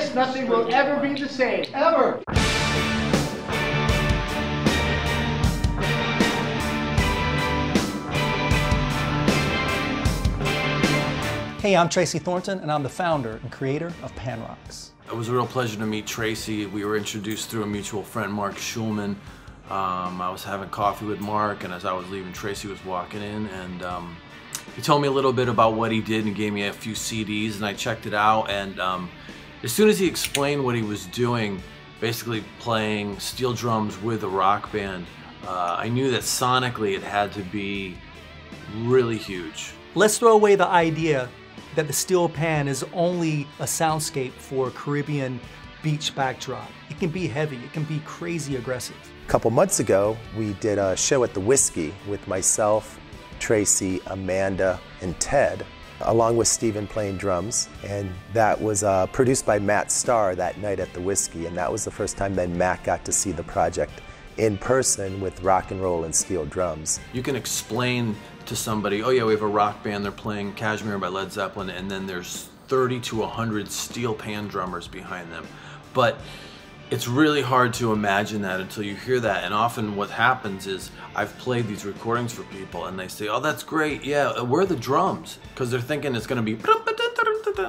this, nothing will ever be the same. Ever. Hey, I'm Tracy Thornton, and I'm the founder and creator of Pan Rocks. It was a real pleasure to meet Tracy. We were introduced through a mutual friend, Mark Schulman. Um, I was having coffee with Mark, and as I was leaving, Tracy was walking in, and um, he told me a little bit about what he did and gave me a few CDs, and I checked it out. And um, as soon as he explained what he was doing, basically playing steel drums with a rock band, uh, I knew that sonically it had to be really huge. Let's throw away the idea that the steel pan is only a soundscape for a Caribbean beach backdrop. It can be heavy, it can be crazy aggressive. A couple months ago, we did a show at the Whisky with myself, Tracy, Amanda, and Ted, along with Stephen playing drums. And that was uh, produced by Matt Starr that night at the Whisky. And that was the first time that Matt got to see the project in person with rock and roll and steel drums. You can explain to somebody, oh yeah, we have a rock band, they're playing Kashmir by Led Zeppelin, and then there's 30 to 100 steel pan drummers behind them. But it's really hard to imagine that until you hear that. And often what happens is I've played these recordings for people and they say, oh, that's great. Yeah, uh, where are the drums? Because they're thinking it's going to be,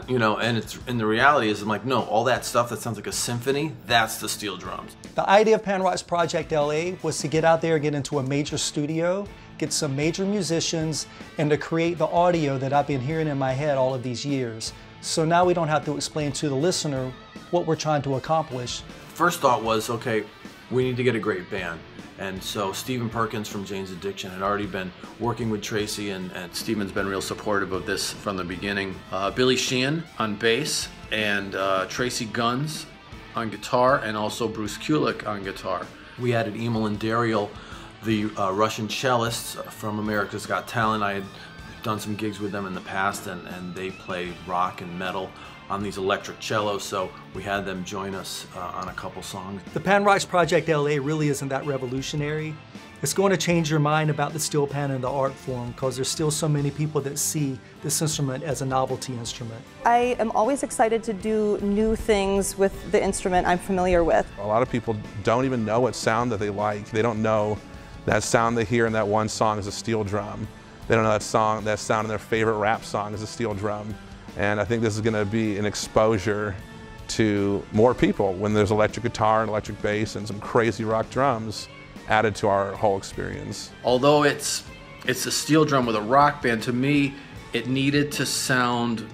you know, and it's and the reality is I'm like, no, all that stuff that sounds like a symphony, that's the steel drums. The idea of Pan Rocks Project LA was to get out there, get into a major studio, get some major musicians, and to create the audio that I've been hearing in my head all of these years. So now we don't have to explain to the listener what we're trying to accomplish. First thought was, okay, we need to get a great band. And so Stephen Perkins from Jane's Addiction had already been working with Tracy, and, and Stephen's been real supportive of this from the beginning. Uh, Billy Sheehan on bass, and uh, Tracii Guns on guitar, and also Bruce Kulick on guitar. We added Emil and Dariel, the uh, Russian cellists from America's Got Talent. I had done some gigs with them in the past, and, and they play rock and metal on these electric cellos, so we had them join us uh, on a couple songs. The Pan Rocks Project LA really isn't that revolutionary. It's going to change your mind about the steel pan and the art form because there's still so many people that see this instrument as a novelty instrument. I am always excited to do new things with the instrument I'm familiar with. A lot of people don't even know what sound that they like. They don't know that sound they hear in that one song is a steel drum. They don't know that song, that sound in their favorite rap song is a steel drum. And I think this is going to be an exposure to more people when there's electric guitar and electric bass and some crazy rock drums added to our whole experience. Although it's it's a steel drum with a rock band, to me, it needed to sound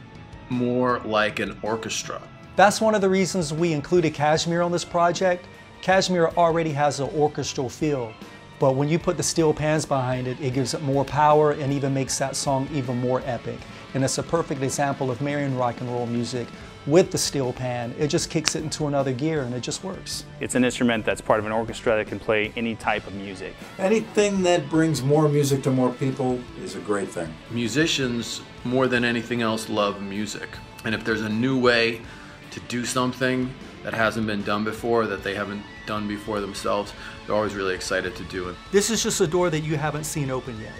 more like an orchestra. That's one of the reasons we included Kashmir on this project. Kashmir already has an orchestral feel, but when you put the steel pans behind it, it gives it more power and even makes that song even more epic. And it's a perfect example of marrying rock and roll music with the steel pan. It just kicks it into another gear and it just works. It's an instrument that's part of an orchestra that can play any type of music. Anything that brings more music to more people is a great thing. Musicians, more than anything else, love music. And if there's a new way to do something that hasn't been done before, that they haven't done before themselves, they're always really excited to do it. This is just a door that you haven't seen open yet.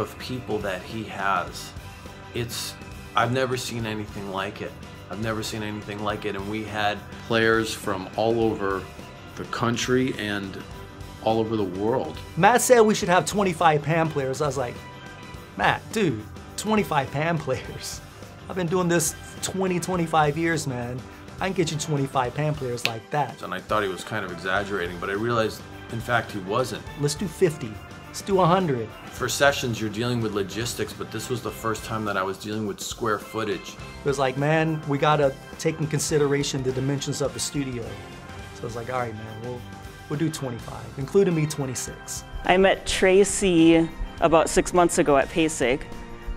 Of people that he has, it's, I've never seen anything like it. I've never seen anything like it. And we had players from all over the country and all over the world. Matt said we should have 25 pan players. I was like, Matt, dude, 25 pan players. I've been doing this 20, 25 years, man. I can get you 25 pan players like that. And I thought he was kind of exaggerating, but I realized, in fact, he wasn't. Let's do 50. Let's do 100. For sessions, you're dealing with logistics, but this was the first time that I was dealing with square footage. It was like, man, we gotta take in consideration the dimensions of the studio. So I was like, all right, man, we'll, we'll do 25, including me 26. I met Tracy about six months ago at PASIC,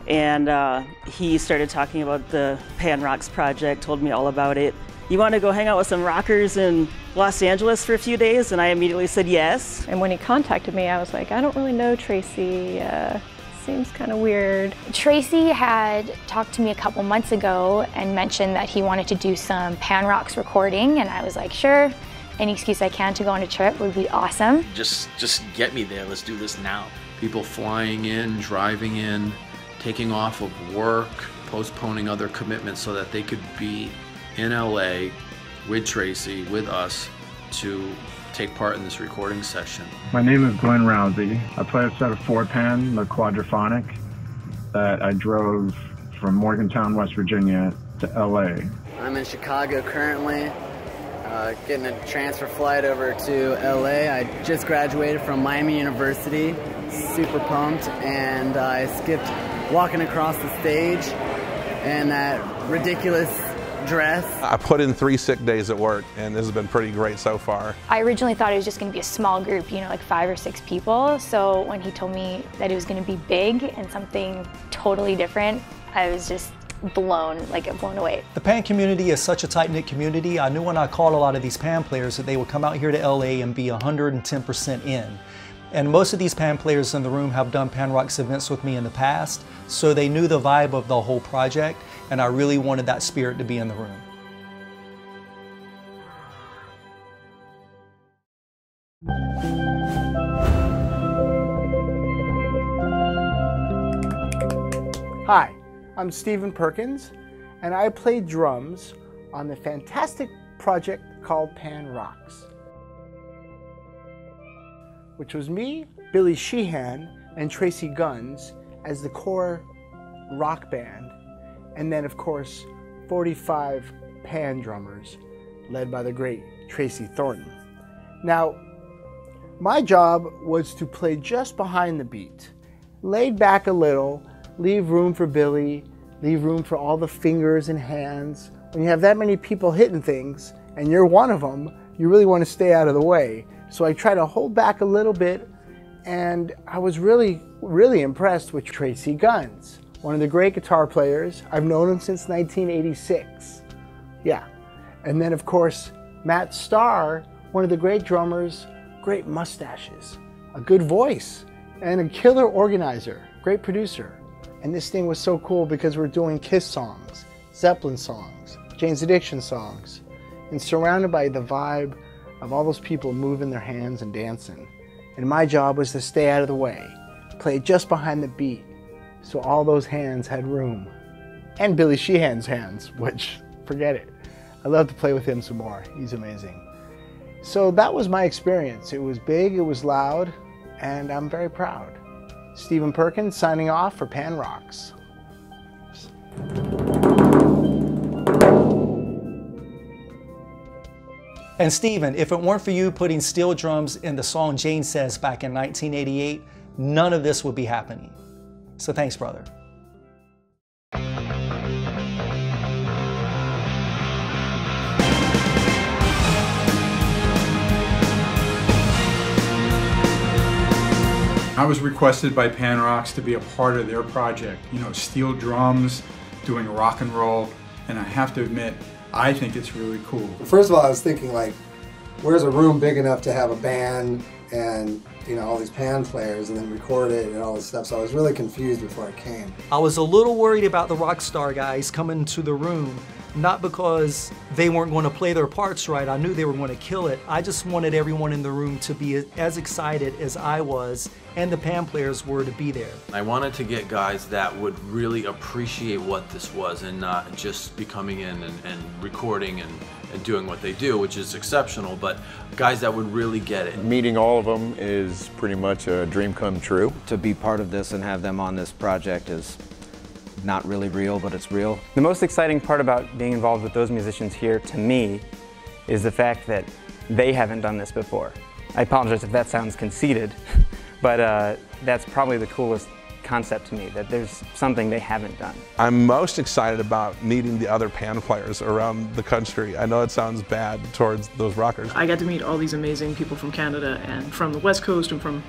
and uh, he started talking about the Pan Rocks project, told me all about it. You want to go hang out with some rockers in Los Angeles for a few days? And I immediately said yes. And when he contacted me, I was like, I don't really know Tracy, uh, seems kind of weird. Tracy had talked to me a couple months ago and mentioned that he wanted to do some Pan Rocks recording, and I was like, sure. Any excuse I can to go on a trip would be awesome. Just, just get me there. Let's do this now. People flying in, driving in, taking off of work, postponing other commitments so that they could be in LA with Tracy, with us, to take part in this recording session. My name is Glenn Rousey. I play a set of four pan, the quadraphonic, that I drove from Morgantown, West Virginia to LA. I'm in Chicago currently, uh, getting a transfer flight over to LA. I just graduated from Miami University, super pumped, and I skipped walking across the stage and that ridiculous dress. I put in three sick days at work, and this has been pretty great so far. I originally thought it was just going to be a small group, you know, like five or six people. So when he told me that it was going to be big and something totally different, I was just blown, like blown away. The pan community is such a tight-knit community. I knew when I called a lot of these pan players that they would come out here to LA and be 110% in. And most of these pan players in the room have done Pan Rocks events with me in the past, so they knew the vibe of the whole project, and I really wanted that spirit to be in the room. Hi, I'm Stephen Perkins, and I play drums on the fantastic project called Pan Rocks which was me, Billy Sheehan, and Tracii Guns as the core rock band, and then, of course, 45 pan drummers led by the great Tracy Thornton. Now, my job was to play just behind the beat, laid back a little, leave room for Billy, leave room for all the fingers and hands. When you have that many people hitting things, and you're one of them, you really want to stay out of the way. So I try to hold back a little bit, and I was really, really impressed with Tracii Guns, one of the great guitar players. I've known him since 1986. Yeah. And then, of course, Matt Starr, one of the great drummers, great mustaches, a good voice, and a killer organizer, great producer. And this thing was so cool because we're doing Kiss songs, Zeppelin songs, Jane's Addiction songs, and surrounded by the vibe of all those people moving their hands and dancing. And my job was to stay out of the way, play just behind the beat, so all those hands had room. And Billy Sheehan's hands, which, forget it. I love to play with him some more. He's amazing. So that was my experience. It was big, it was loud, and I'm very proud. Stephen Perkins signing off for Pan Rocks. And Stephen, if it weren't for you putting steel drums in the song Jane Says back in 1988, none of this would be happening. So thanks, brother. I was requested by Pan Rocks to be a part of their project. You know, steel drums, doing rock and roll, and I have to admit, I think it's really cool. First of all, I was thinking like, where's a room big enough to have a band and you know all these pan players and then record it and all this stuff. So I was really confused before I came. I was a little worried about the rock star guys coming to the room, not because they weren't going to play their parts right. I knew they were going to kill it. I just wanted everyone in the room to be as excited as I was and the pan players were to be there. I wanted to get guys that would really appreciate what this was and not just be coming in and, and recording and, and doing what they do, which is exceptional, but guys that would really get it. Meeting all of them is pretty much a dream come true. To be part of this and have them on this project is not really real, but it's real. The most exciting part about being involved with those musicians here, to me, is the fact that they haven't done this before. I apologize if that sounds conceited, but uh, that's probably the coolest concept to me, that there's something they haven't done. I'm most excited about meeting the other pan players around the country. I know it sounds bad towards those rockers. I got to meet all these amazing people from Canada and from the West Coast and from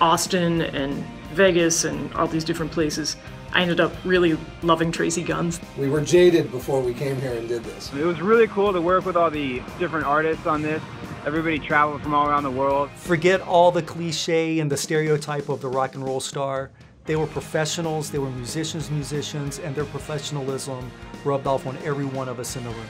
Austin and Vegas and all these different places. I ended up really loving Tracii Guns. We were jaded before we came here and did this. It was really cool to work with all the different artists on this. Everybody traveled from all around the world. Forget all the cliche and the stereotype of the rock and roll star. They were professionals, they were musicians, musicians, and their professionalism rubbed off on every one of us in the room.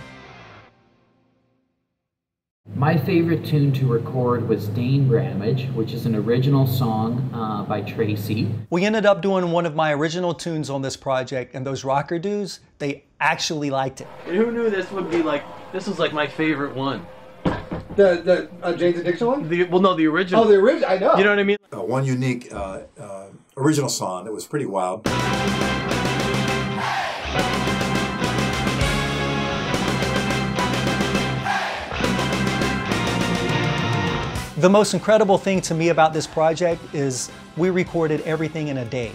My favorite tune to record was Dane Ramage, which is an original song uh, by Tracy. We ended up doing one of my original tunes on this project, and those rocker dudes, they actually liked it. Who knew this would be like? This was like my favorite one. The the uh, Jane's Addiction one? The, well, no, the original. Oh, the original. I know. You know what I mean? Uh, one unique uh, uh, original song that was pretty wild. The most incredible thing to me about this project is we recorded everything in a day.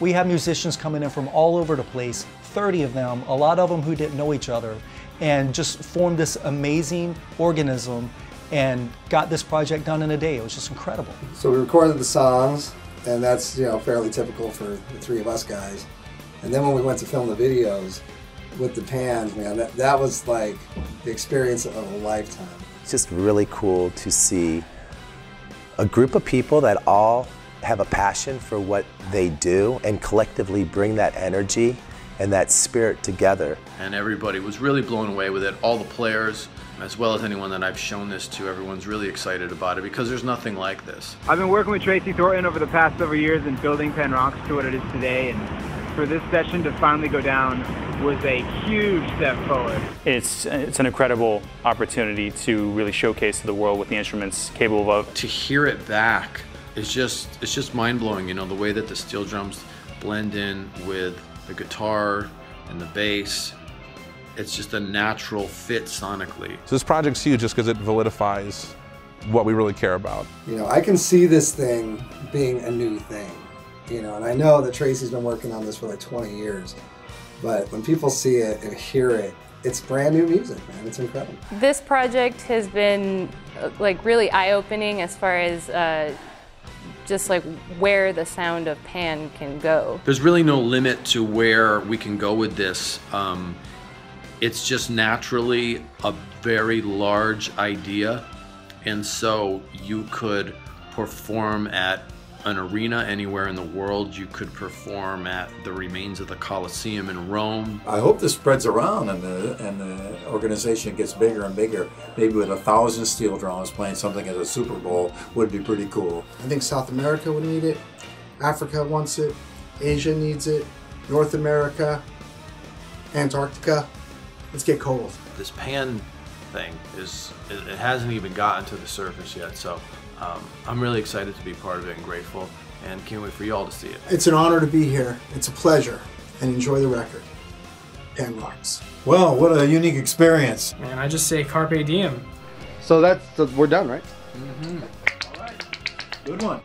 We have musicians coming in from all over the place, 30 of them, a lot of them who didn't know each other, and just formed this amazing organism and got this project done in a day. It was just incredible. So we recorded the songs, and that's you know fairly typical for the three of us guys. And then when we went to film the videos with the pans, man, that, that was like the experience of a lifetime. It's just really cool to see a group of people that all have a passion for what they do and collectively bring that energy and that spirit together. And everybody was really blown away with it. All the players, as well as anyone that I've shown this to, everyone's really excited about it because there's nothing like this. I've been working with Tracy Thornton over the past several years and building Pan Rocks to what it is today. And for this session to finally go down was a huge step forward. It's, it's an incredible opportunity to really showcase to the world what the instrument's capable of. To hear it back is just, it's just mind-blowing, you know, the way that the steel drums blend in with the guitar and the bass. It's just a natural fit sonically. So this project's huge just because it validifies what we really care about. You know, I can see this thing being a new thing. You know, and I know that Tracy's been working on this for like 20 years. But when people see it and hear it, it's brand new music, man. It's incredible. This project has been uh, like really eye-opening as far as uh, just like where the sound of pan can go. There's really no limit to where we can go with this. Um, it's just naturally a very large idea, and so you could perform at an arena anywhere in the world. You could perform at the remains of the Colosseum in Rome. I hope this spreads around and the, and the organization gets bigger and bigger. Maybe with a thousand steel drums playing something at a Super Bowl would be pretty cool. I think South America would need it. Africa wants it. Asia needs it. North America. Antarctica. Let's get cold. This pan thing is, it it hasn't even gotten to the surface yet, so um, I'm really excited to be part of it and grateful and can't wait for you all to see it. It's an honor to be here. It's a pleasure. And enjoy the record. Pan rocks. Well, what a unique experience. Man, I just say carpe diem. So that's we're done, right? Mm-hmm. Good one.